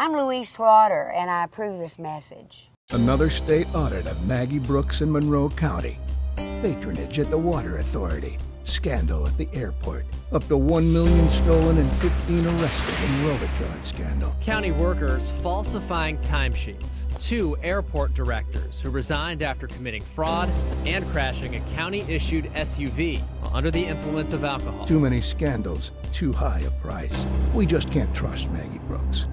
I'm Louise Slaughter, and I approve this message. Another state audit of Maggie Brooks in Monroe County. Patronage at the Water Authority. Scandal at the airport. Up to 1 million stolen and 15 arrested in Robotron scandal. County workers falsifying timesheets. Two airport directors who resigned after committing fraud and crashing a county issued SUV under the influence of alcohol. Too many scandals, too high a price. We just can't trust Maggie Brooks.